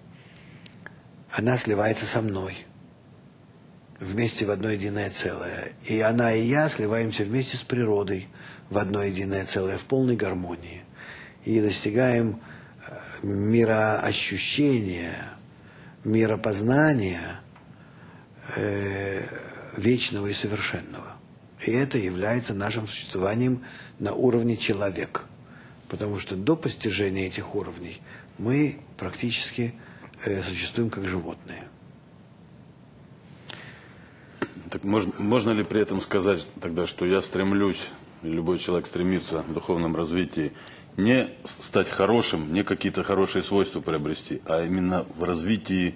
[SPEAKER 1] она сливается со мной вместе в одно единое целое. И она и я сливаемся вместе с природой в одно единое целое, в полной гармонии. И достигаем мироощущения, миропознания э, вечного и совершенного. И это является нашим существованием на уровне человека потому что до постижения этих уровней мы практически э, существуем как животные.
[SPEAKER 2] Так можно, можно ли при этом сказать тогда, что я стремлюсь, любой человек стремится в духовном развитии, не стать хорошим, не какие-то хорошие свойства приобрести, а именно в развитии,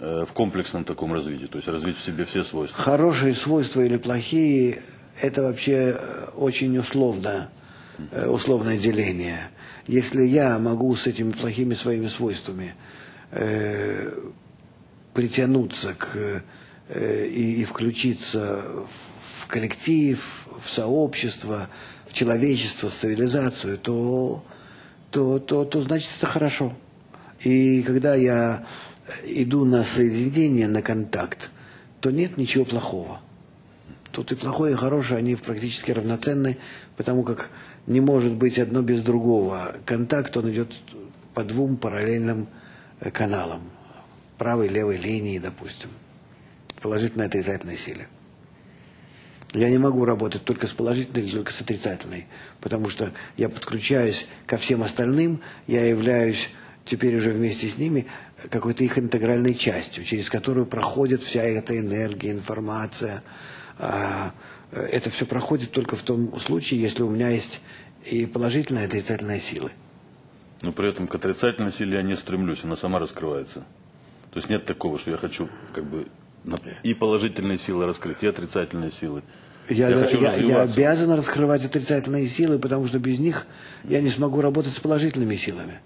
[SPEAKER 2] э, в комплексном таком развитии, то есть развить в себе все свойства?
[SPEAKER 1] Хорошие свойства или плохие, это вообще э, очень условно Э, условное деление. Если я могу с этими плохими своими свойствами э, притянуться к, э, и, и включиться в, в коллектив, в сообщество, в человечество, в цивилизацию, то, то, то, то значит это хорошо. И когда я иду на соединение, на контакт, то нет ничего плохого. Тут и плохое, и хорошее, они практически равноценны, потому как не может быть одно без другого. Контакт, он идет по двум параллельным э, каналам. Правой, левой линии, допустим. Положительной и отрицательной силе. Я не могу работать только с положительной или только с отрицательной, потому что я подключаюсь ко всем остальным, я являюсь теперь уже вместе с ними какой-то их интегральной частью, через которую проходит вся эта энергия, информация, а, Э, это все проходит только в том случае, если у меня есть и положительная, и отрицательная силы.
[SPEAKER 2] Но при этом к отрицательной силе я не стремлюсь, она сама раскрывается. То есть нет такого, что я хочу как бы и положительные силы раскрыть, и отрицательные силы.
[SPEAKER 1] Я, я, я, я обязан раскрывать отрицательные силы, потому что без них я не смогу работать с положительными силами.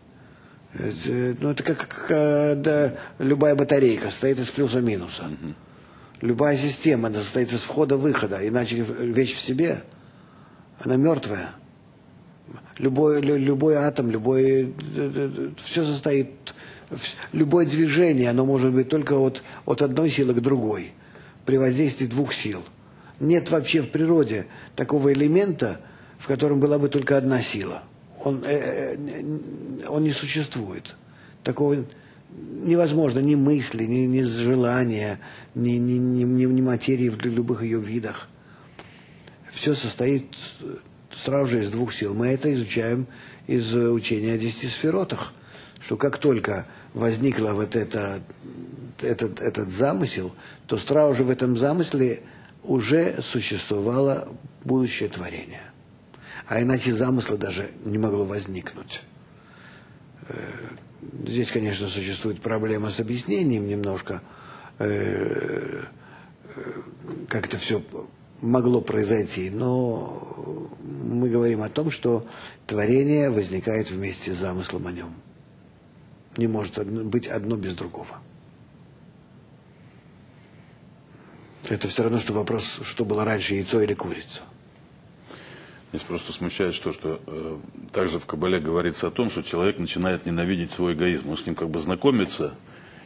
[SPEAKER 1] Это, ну, это как, когда любая батарейка состоит из плюса-минуса. Любая система она состоит из входа-выхода, иначе вещь в себе, она мертвая. Любой, любой атом, любой, все состоит, любое движение, оно может быть только от, от одной силы к другой, при воздействии двух сил. Нет вообще в природе такого элемента, в котором была бы только одна сила. Он, э, э, он не существует. Такого невозможно ни мысли, ни, ни желания, ни, ни, ни, ни, материи в любых ее видах. Все состоит сразу же из двух сил. Мы это изучаем из учения о десяти сферотах, что как только возникла вот это, этот, этот замысел, то сразу же в этом замысле уже существовало будущее творение. А иначе замысла даже не могло возникнуть. Э, здесь, конечно, существует проблема с объяснением немножко, э, э, как это все могло произойти, но мы говорим о том, что творение возникает вместе с замыслом о нем. Не может быть одно без другого. Это все равно, что вопрос, что было раньше, яйцо или курица.
[SPEAKER 2] Здесь просто смущает то, что э, также в Кабале говорится о том, что человек начинает ненавидеть свой эгоизм. Он с ним как бы знакомится,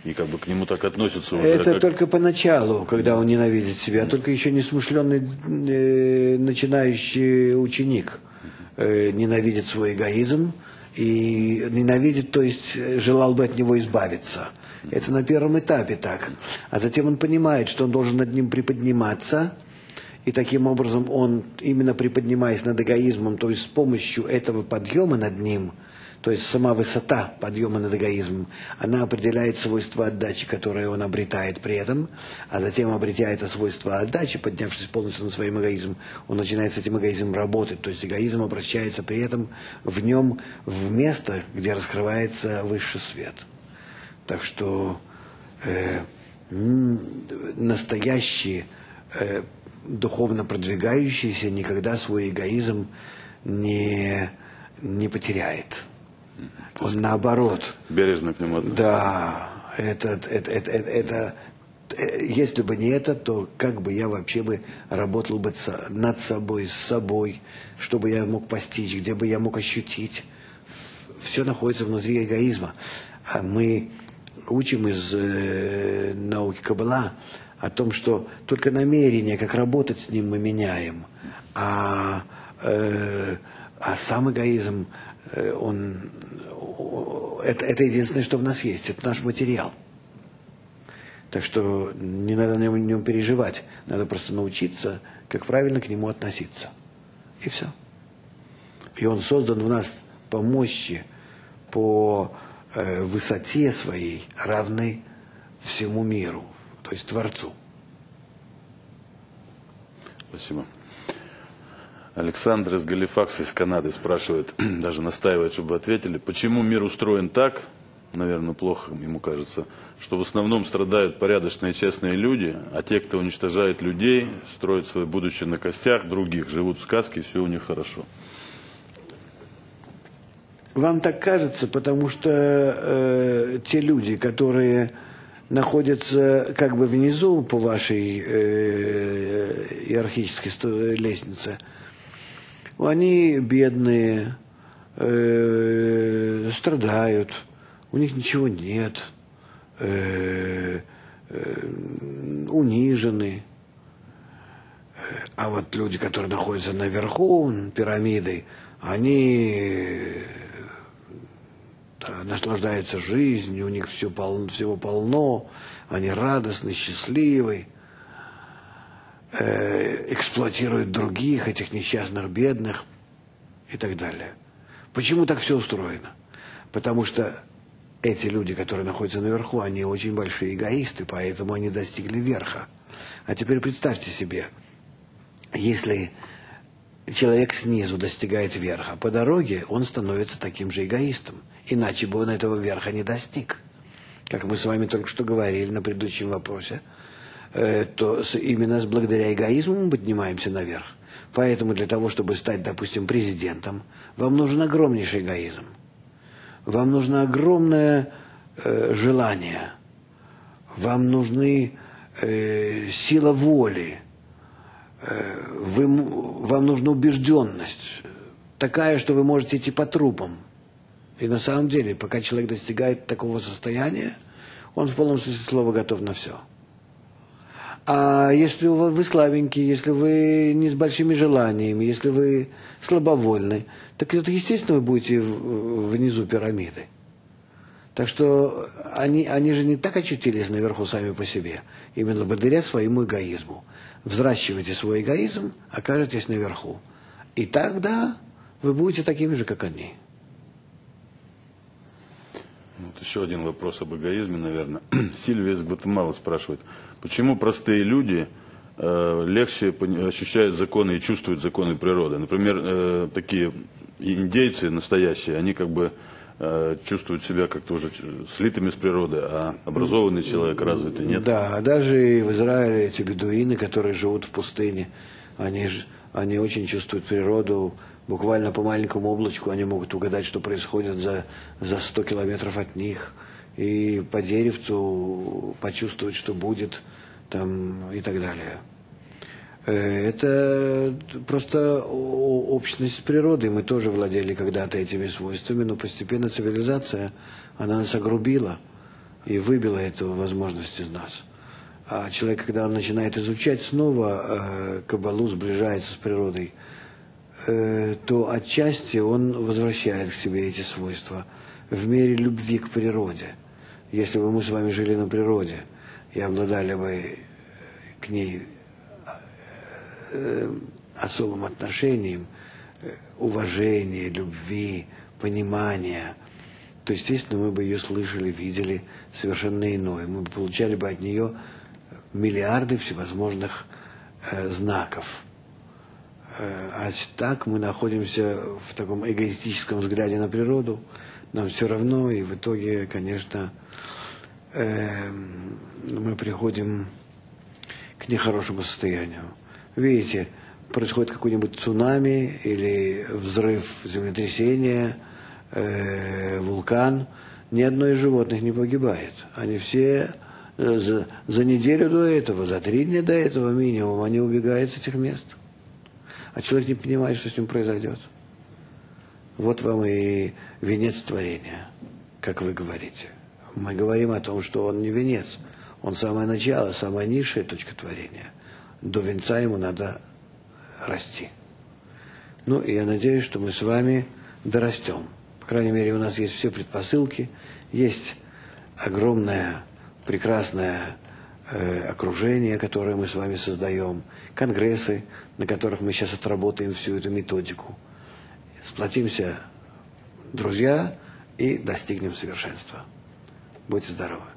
[SPEAKER 2] и как бы к нему так относятся уже.
[SPEAKER 1] Это
[SPEAKER 2] как...
[SPEAKER 1] только поначалу, когда он ненавидит себя, а только еще несмышленный э, начинающий ученик э, ненавидит свой эгоизм и ненавидит, то есть желал бы от него избавиться. Это на первом этапе так. А затем он понимает, что он должен над ним приподниматься, и таким образом он, именно приподнимаясь над эгоизмом, то есть с помощью этого подъема над ним – то есть сама высота подъема над эгоизмом, она определяет свойства отдачи, которые он обретает при этом, а затем, обретя это свойство отдачи, поднявшись полностью над своим эгоизмом, он начинает с этим эгоизмом работать. То есть эгоизм обращается при этом в нем в место, где раскрывается высший свет. Так что э, настоящий э, духовно продвигающийся никогда свой эгоизм не, не потеряет. Он наоборот.
[SPEAKER 2] Бережно к нему относится.
[SPEAKER 1] Да, это, это, это, это, это, если бы не это, то как бы я вообще бы работал бы над собой, с собой, чтобы я мог постичь, где бы я мог ощутить. Все находится внутри эгоизма. А мы учим из э, науки Каббала о том, что только намерение, как работать с ним, мы меняем. А, э, а сам эгоизм, э, он это, это единственное, что в нас есть, это наш материал. Так что не надо на нем, нем переживать, надо просто научиться, как правильно к нему относиться. И все. И он создан в нас по мощи, по э, высоте своей, равной всему миру, то есть Творцу.
[SPEAKER 2] Спасибо. Александр из Галифакса из Канады спрашивает, (clears throat) даже настаивает, чтобы ответили, почему мир устроен так, наверное, плохо ему кажется, что в основном страдают порядочные честные люди, а те, кто уничтожает людей, строят свое будущее на костях других, живут в сказке, и все у них хорошо.
[SPEAKER 1] Вам так кажется, потому что э, те люди, которые находятся как бы внизу по вашей э, иерархической лестнице – они бедные, э, страдают, у них ничего нет, э, э, унижены. А вот люди, которые находятся наверху пирамиды, они да, наслаждаются жизнью, у них все полно, всего полно, они радостны, счастливы. Э, эксплуатируют других, этих несчастных, бедных и так далее. Почему так все устроено? Потому что эти люди, которые находятся наверху, они очень большие эгоисты, поэтому они достигли верха. А теперь представьте себе, если человек снизу достигает верха, по дороге он становится таким же эгоистом. Иначе бы он этого верха не достиг. Как мы с вами только что говорили на предыдущем вопросе – Э, то именно благодаря эгоизму мы поднимаемся наверх. Поэтому для того, чтобы стать, допустим, президентом, вам нужен огромнейший эгоизм. вам нужно огромное э, желание, вам нужны э, сила воли, вы, вам нужна убежденность, такая, что вы можете идти по трупам. И на самом деле, пока человек достигает такого состояния, он в полном смысле слова готов на все. А если вы слабенький, если вы не с большими желаниями, если вы слабовольны, так это естественно вы будете внизу пирамиды. Так что они, они же не так очутились наверху сами по себе, именно благодаря своему эгоизму. Взращивайте свой эгоизм, окажетесь наверху. И тогда вы будете такими же, как они.
[SPEAKER 2] Вот еще один вопрос об эгоизме, наверное. (clears throat) Сильвия из Гватемалы спрашивает, почему простые люди э, легче ощущают законы и чувствуют законы природы? Например, э, такие индейцы настоящие, они как бы чувствуют себя как-то уже слитыми с природой, а образованный человек развитый нет?
[SPEAKER 1] Да, даже в Израиле эти бедуины, которые живут в пустыне, они, они очень чувствуют природу, буквально по маленькому облачку они могут угадать, что происходит за, за 100 километров от них, и по деревцу почувствовать, что будет там и так далее. Э, это просто общность природы. Мы тоже владели когда-то этими свойствами, но постепенно цивилизация, она нас огрубила и выбила эту возможность из нас. А человек, когда он начинает изучать снова э, Кабалу, сближается с природой – Э, то отчасти он возвращает к себе эти свойства в мере любви к природе. Если бы мы с вами жили на природе и обладали бы к ней э, особым отношением, э, уважения, любви, понимания, то, естественно, мы бы ее слышали, видели совершенно иное. Мы бы получали бы от нее миллиарды всевозможных э, знаков – Э, а так мы находимся в таком эгоистическом взгляде на природу, нам все равно, и в итоге, конечно, э, мы приходим к нехорошему состоянию. Видите, происходит какой-нибудь цунами или взрыв землетрясения, э, вулкан, ни одно из животных не погибает. Они все за, за неделю до этого, за три дня до этого минимум, они убегают с этих мест а человек не понимает, что с ним произойдет. Вот вам и венец творения, как вы говорите. Мы говорим о том, что он не венец, он самое начало, самая низшая точка творения. До венца ему надо расти. Ну, и я надеюсь, что мы с вами дорастем. По крайней мере, у нас есть все предпосылки, есть огромное, прекрасное э, окружение, которое мы с вами создаем, конгрессы, на которых мы сейчас отработаем всю эту методику. Сплотимся, друзья, и достигнем совершенства. Будьте здоровы.